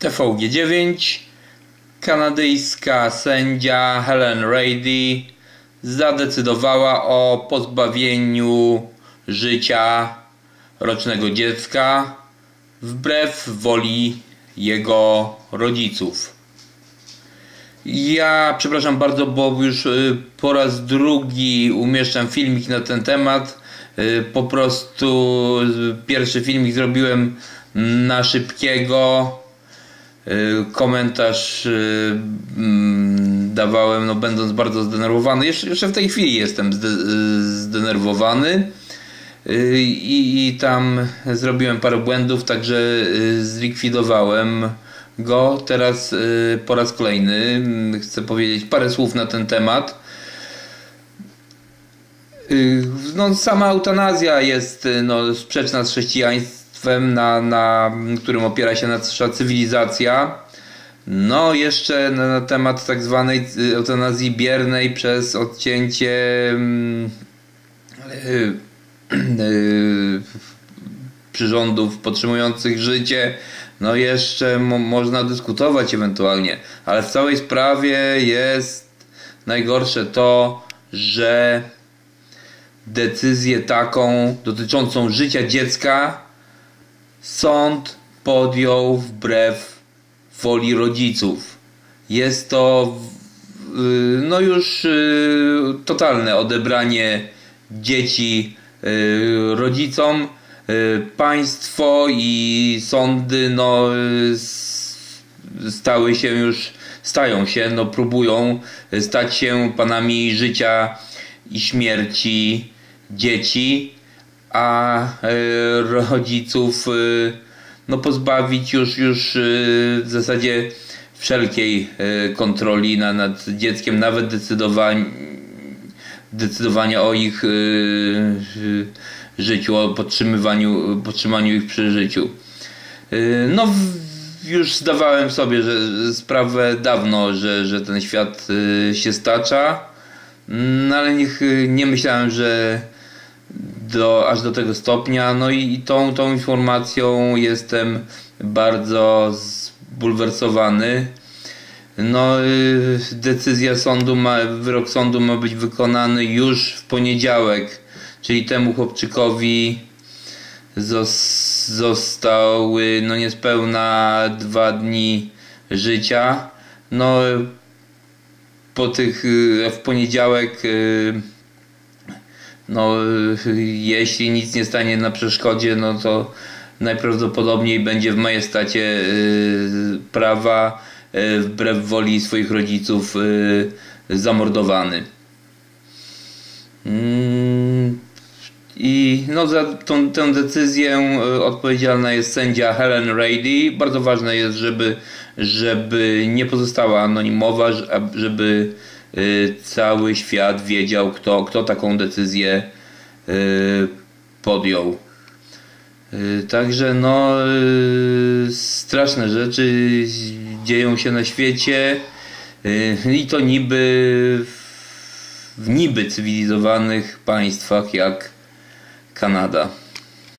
TVG9 kanadyjska sędzia Helen Rady zadecydowała o pozbawieniu życia rocznego dziecka wbrew woli jego rodziców. Ja przepraszam bardzo, bo już y, po raz drugi umieszczam filmik na ten temat. Y, po prostu pierwszy filmik zrobiłem na szybkiego. Y, komentarz mm, dawałem, no będąc bardzo zdenerwowany. Jeszcze, jeszcze w tej chwili jestem zdenerwowany. I, I tam zrobiłem parę błędów, także zlikwidowałem go teraz y, po raz kolejny. Mm, chcę powiedzieć parę słów na ten temat. Y, no, sama eutanazja jest y, no, sprzeczna z chrześcijaństwem, na, na którym opiera się nasza cywilizacja. No, jeszcze na, na temat tak zwanej eutanazji biernej przez odcięcie yy, yy, przyrządów podtrzymujących życie no jeszcze mo można dyskutować ewentualnie, ale w całej sprawie jest najgorsze to, że decyzję taką dotyczącą życia dziecka sąd podjął wbrew woli rodziców. Jest to y, no już y, totalne odebranie dzieci y, rodzicom państwo i sądy no, stały się już, stają się, no, próbują stać się panami życia i śmierci dzieci, a y, rodziców no, pozbawić już, już w zasadzie wszelkiej kontroli nad dzieckiem, nawet decydowania, o ich życiu, o podtrzymywaniu, podtrzymaniu ich przy życiu. No, już zdawałem sobie że sprawę dawno, że, że ten świat się stacza, no ale nie, nie myślałem, że do, aż do tego stopnia. No i, i tą, tą informacją jestem bardzo zbulwersowany. No, y, decyzja sądu ma, wyrok sądu ma być wykonany już w poniedziałek czyli temu chłopczykowi zostały no niespełna dwa dni życia. No po tych y, w poniedziałek y, no jeśli nic nie stanie na przeszkodzie, no to najprawdopodobniej będzie w majestacie y, prawa wbrew woli swoich rodziców zamordowany. Mm, i no, za tą, tę decyzję odpowiedzialna jest sędzia Helen Rady. Bardzo ważne jest, żeby, żeby nie pozostała anonimowa, żeby cały świat wiedział, kto, kto taką decyzję e, podjął. Także no straszne rzeczy dzieją się na świecie i to niby w niby cywilizowanych państwach jak Kanada.